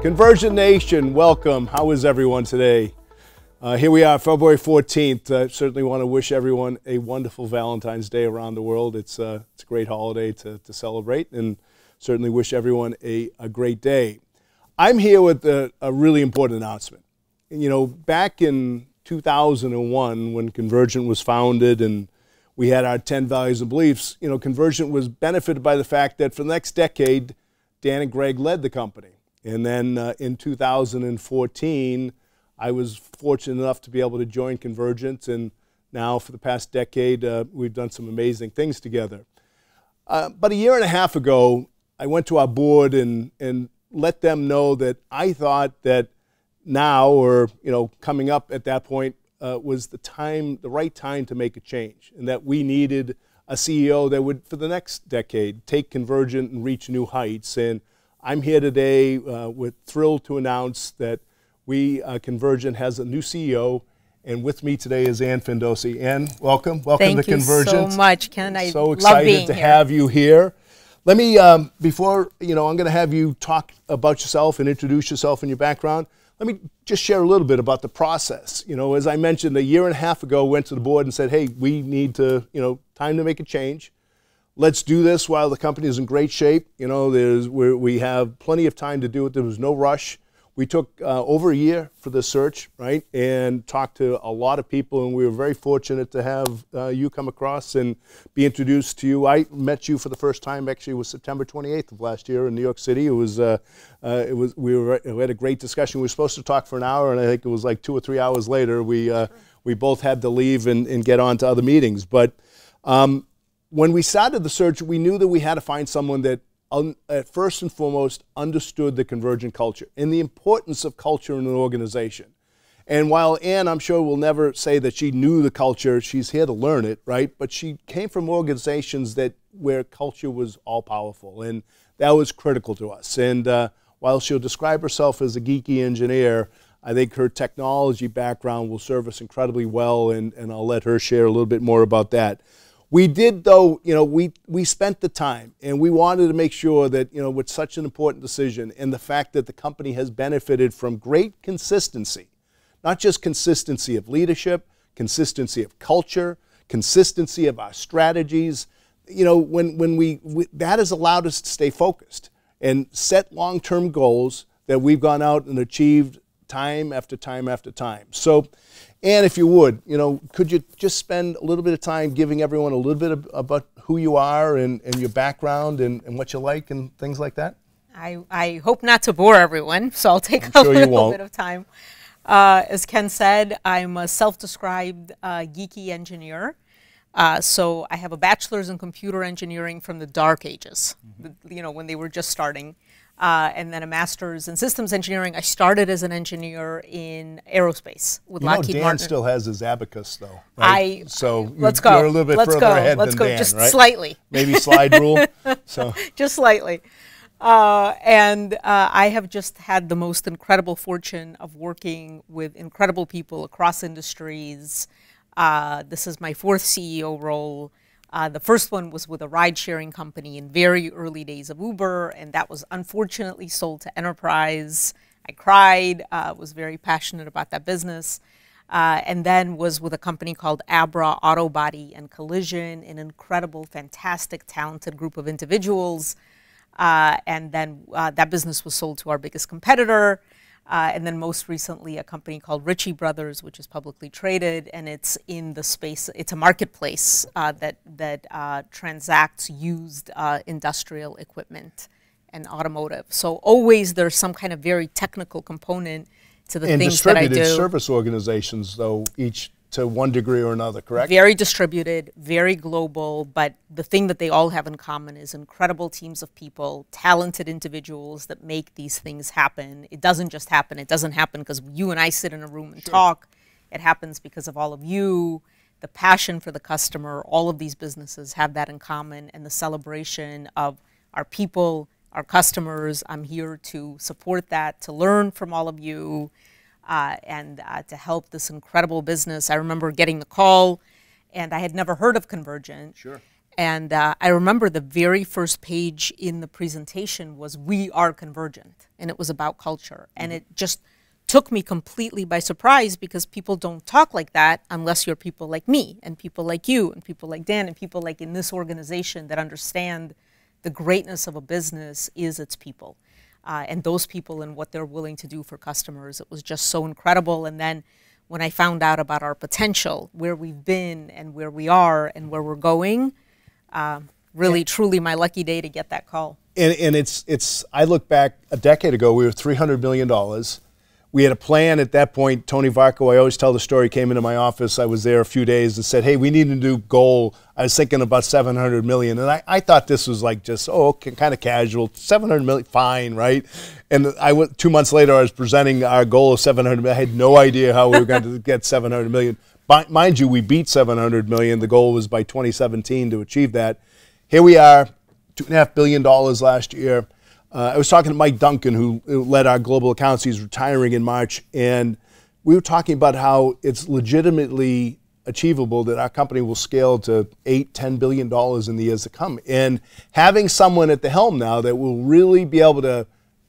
Convergint Nation, welcome. How is everyone today? Uh, here we are, February 14th. I certainly want to wish everyone a wonderful Valentine's Day around the world. It's, uh, it's a great holiday to, to celebrate and certainly wish everyone a, a great day. I'm here with a, a really important announcement. You know, back in 2001 when Convergint was founded and we had our 10 values and beliefs, you know, Convergint was benefited by the fact that for the next decade, Dan and Greg led the company. And then uh, in 2014, I was fortunate enough to be able to join Convergint, and now for the past decade, uh, we've done some amazing things together. Uh, but a year and a half ago, I went to our board and, and let them know that I thought that now, or you know, coming up at that point, uh, was the time, the right time to make a change, and that we needed a CEO that would, for the next decade, take Convergint and reach new heights. And I'm here today uh, with thrilled to announce that we uh, Convergint has a new CEO, and with me today is Ann Fandozzi. Ann, welcome, welcome Thank to Convergint. Thank you so much, Ken. I so excited to here. have you here. Let me, um, before you know, I'm going to have you talk about yourself and introduce yourself and your background. Let me just share a little bit about the process. You know, as I mentioned, a year and a half ago, went to the board and said, "Hey, we need to, you know, time to make a change." Let's do this while the company is in great shape. You know, there's we have plenty of time to do it. There was no rush. We took uh, over a year for the search, right, and talked to a lot of people, and we were very fortunate to have uh, you come across and be introduced to you. I met you for the first time actually was September 28th of last year in New York City. It was uh, uh it was we, were, we had a great discussion. We were supposed to talk for an hour, and I think it was like two or three hours later we uh, we both had to leave and, and get on to other meetings, but. Um, when we started the search, we knew that we had to find someone that, um, first and foremost, understood the Convergint culture and the importance of culture in an organization. And while Ann, I'm sure, will never say that she knew the culture, she's here to learn it, right? But she came from organizations that where culture was all powerful, and that was critical to us. And uh, while she'll describe herself as a geeky engineer, I think her technology background will serve us incredibly well, and, and I'll let her share a little bit more about that. We did, though, you know, we, we spent the time and we wanted to make sure that, you know, with such an important decision and the fact that the company has benefited from great consistency, not just consistency of leadership, consistency of culture, consistency of our strategies. You know, when, when we, we that has allowed us to stay focused and set long term goals that we've gone out and achieved time after time after time. So, and if you would, you know, could you just spend a little bit of time giving everyone a little bit of, about who you are and, and your background and, and what you like and things like that? I, I hope not to bore everyone, so I'll take I'm a sure little bit of time. Uh, as Ken said, I'm a self-described uh, geeky engineer. Uh, so I have a bachelor's in computer engineering from the dark ages, mm -hmm. you know, when they were just starting uh, and then a master's in systems engineering. I started as an engineer in aerospace with you Lockheed know, Dan Martin. still has his abacus, though. Right? I so let's go. You're a little bit let's further go. ahead let's than go. Dan, just right? slightly. Maybe slide rule. So just slightly. Uh, and uh, I have just had the most incredible fortune of working with incredible people across industries. Uh, this is my fourth CEO role. Uh, the first one was with a ride sharing company in very early days of Uber, and that was unfortunately sold to Enterprise. I cried, uh, was very passionate about that business. Uh, and then was with a company called Abra Auto Body and Collision, an incredible, fantastic, talented group of individuals. Uh, and then uh, that business was sold to our biggest competitor. Uh, and then most recently, a company called Ritchie Brothers, which is publicly traded, and it's in the space. It's a marketplace uh, that that uh, transacts used uh, industrial equipment and automotive. So always there's some kind of very technical component to the and things that I do. And distributed service organizations, though, each to one degree or another, correct? Very distributed, very global, but the thing that they all have in common is incredible teams of people, talented individuals that make these things happen. It doesn't just happen. It doesn't happen because you and I sit in a room and sure. talk. It happens because of all of you, the passion for the customer. All of these businesses have that in common, and the celebration of our people, our customers. I'm here to support that, to learn from all of you uh, and uh, to help this incredible business. I remember getting the call, and I had never heard of Convergint. Sure. And uh, I remember the very first page in the presentation was "We are Convergint," and it was about culture, and it just took me completely by surprise because people don't talk like that unless you're people like me and people like you and people like Dan and people like in this organization that understand the greatness of a business is its people. Uh, and those people and what they're willing to do for customers. It was just so incredible. And then when I found out about our potential, where we've been and where we are and where we're going, uh, really, truly my lucky day to get that call. And, and it's, it's, I look back a decade ago, we were $300 million we had a plan at that point. Tony Varco, I always tell the story, came into my office. I was there a few days and said, "Hey, we need a new goal." I was thinking about 700 million, and I, I thought this was like just oh, okay, kind of casual. 700 million, fine, right? And I went two months later. I was presenting our goal of 700 million. I had no idea how we were going to get 700 million. Mind you, we beat 700 million. The goal was by 2017 to achieve that. Here we are, two and a half billion dollars last year. Uh, I was talking to Mike Duncan, who, who led our global accounts. He's retiring in March, and we were talking about how it's legitimately achievable that our company will scale to eight, ten billion dollars in the years to come. And having someone at the helm now that will really be able to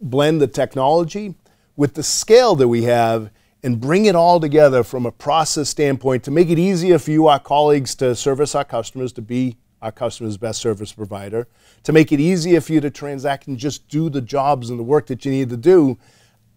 blend the technology with the scale that we have and bring it all together from a process standpoint to make it easier for you, our colleagues, to service our customers, to be our customer's best service provider, to make it easier for you to transact and just do the jobs and the work that you need to do.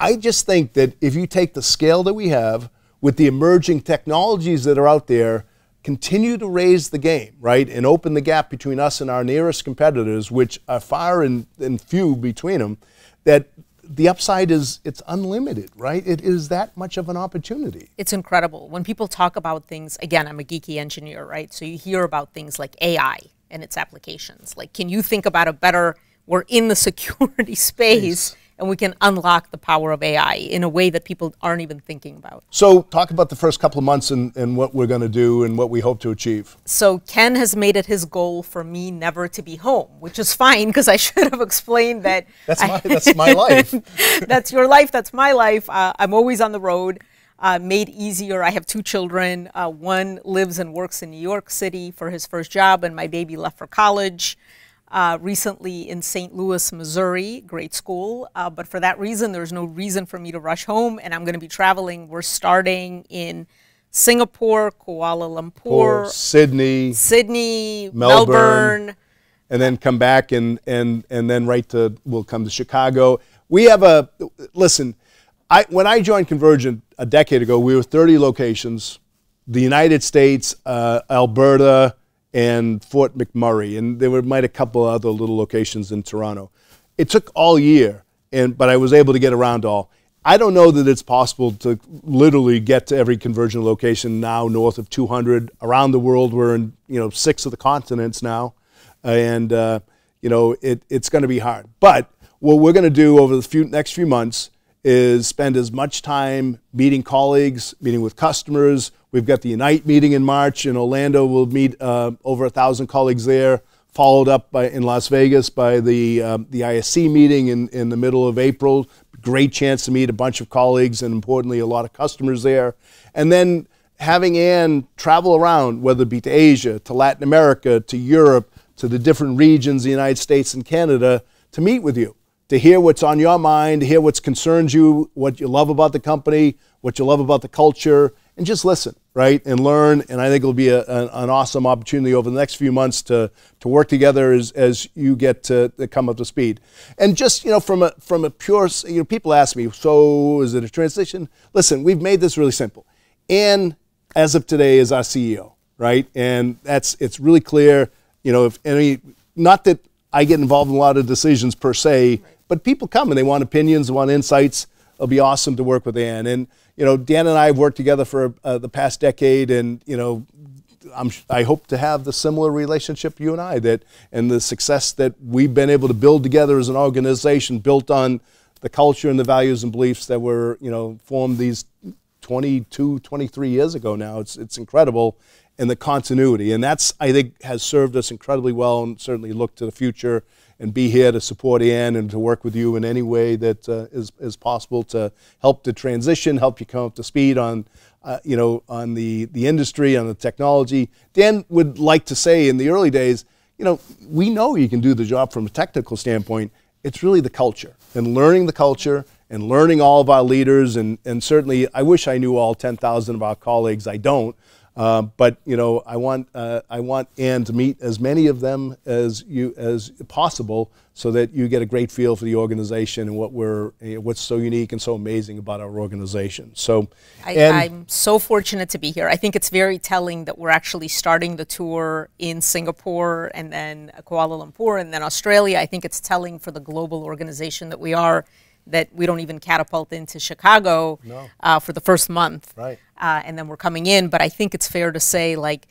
I just think that if you take the scale that we have with the emerging technologies that are out there, continue to raise the game, right, and open the gap between us and our nearest competitors, which are far and, and few between them, that the upside is it's unlimited, right? It is that much of an opportunity. It's incredible. When people talk about things, again, I'm a geeky engineer, right? So you hear about things like AI and its applications. Like, can you think about a better, we're in the security space and we can unlock the power of AI in a way that people aren't even thinking about. So, talk about the first couple of months and, and what we're going to do and what we hope to achieve. So, Ken has made it his goal for me never to be home, which is fine because I should have explained that. that's, my, that's my life. that's your life, that's my life. Uh, I'm always on the road. Uh, made easier. I have two children. Uh, one lives and works in New York City for his first job, and my baby left for college uh, recently in St. Louis, Missouri, great school. Uh, but for that reason, there's no reason for me to rush home, and I'm going to be traveling. We're starting in Singapore, Kuala Lumpur, Sydney, Sydney, Melbourne, Melbourne, and then come back and and and then right to we'll come to Chicago. We have a listen. I when I joined Convergint a decade ago, we were 30 locations. The United States, uh, Alberta, and Fort McMurray, and there were might a couple other little locations in Toronto. It took all year, and but I was able to get around all. I don't know that it's possible to literally get to every conversion location now north of 200 around the world. We're in you know six of the continents now, and uh, you know it, it's going to be hard. But what we're going to do over the few, next few months is spend as much time meeting colleagues, meeting with customers, We've got the Unite meeting in March in Orlando. We'll meet uh, over a thousand colleagues there, followed up by, in Las Vegas by the, uh, the ISC meeting in, in the middle of April. Great chance to meet a bunch of colleagues and importantly, a lot of customers there. And then having Ann travel around, whether it be to Asia, to Latin America, to Europe, to the different regions, the United States and Canada, to meet with you, to hear what's on your mind, to hear what concerns you, what you love about the company, what you love about the culture, and just listen, right, and learn. And I think it'll be a, an, an, awesome opportunity over the next few months to, to work together as, as you get to, to, come up to speed. And just, you know, from a, from a pure, you know, people ask me, so is it a transition? Listen, we've made this really simple. And as of today is our CEO, right? And that's, it's really clear, you know, if any, not that I get involved in a lot of decisions per se, but people come and they want opinions, want insights. It'll be awesome to work with Ann. And, you know, Dan and I have worked together for uh, the past decade, and you know, I'm, i hope to have the similar relationship you and I that, and the success that we've been able to build together as an organization, built on the culture and the values and beliefs that were, you know, formed these 22, 23 years ago now. It's it's incredible, and the continuity. And that's, I think, has served us incredibly well and certainly look to the future and be here to support Ann and to work with you in any way that uh, is is, possible to help the transition, help you come up to speed on, uh, you know, on the, the industry, on the technology. Dan would like to say in the early days, you know, we know you can do the job from a technical standpoint. It's really the culture and learning the culture and learning all of our leaders. And, and certainly, I wish I knew all 10,000 of our colleagues. I don't. Uh, but you know, I want uh, I want Ann to meet as many of them as you as possible, so that you get a great feel for the organization and what we're what's so unique and so amazing about our organization. So, I, am so fortunate to be here. I think it's very telling that we're actually starting the tour in Singapore and then Kuala Lumpur and then Australia. I think it's telling for the global organization that we are that we don't even catapult into Chicago no. uh, for the first month. Right. Uh, and then we're coming in. But I think it's fair to say, like,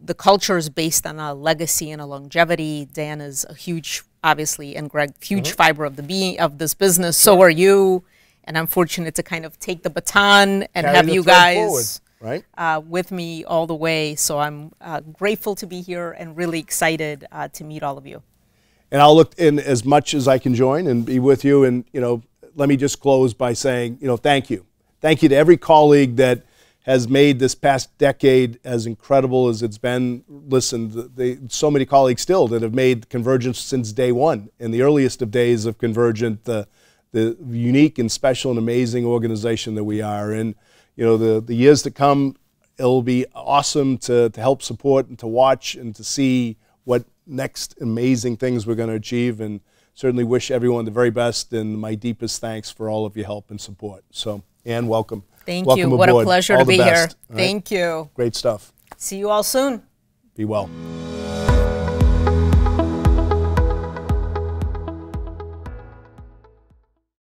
the culture is based on a legacy and a longevity. Dan is a huge, obviously, and Greg, huge mm-hmm. fiber of the being of this business. So are you. And I'm fortunate to kind of take the baton and Carry have you guys forward, right? Uh, with me all the way. So I'm uh, grateful to be here and really excited uh, to meet all of you and I'll look in as much as I can join and be with you. And you know, let me just close by saying, you know, thank you, thank you to every colleague that has made this past decade as incredible as it's been. Listen, they, so many colleagues still that have made Convergint since day one, in the earliest of days of Convergint, the the unique and special and amazing organization that we are. And you know, the the years to come, it'll be awesome to to help support and to watch and to see what next amazing things we're going to achieve and certainly wish everyone the very best and my deepest thanks for all of your help and support. So, Ann, welcome. Thank welcome you. Aboard. What a pleasure all to be best, here. Thank you. Great stuff. See you all soon. Be well.